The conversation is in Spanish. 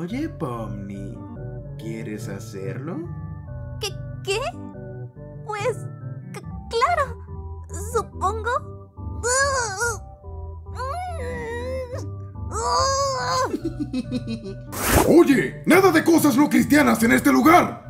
Oye, Pomni, ¿quieres hacerlo? ¿Qué? ¿Qué? Pues, claro, supongo. Oye, nada de cosas no cristianas en este lugar.